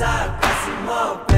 I got some more.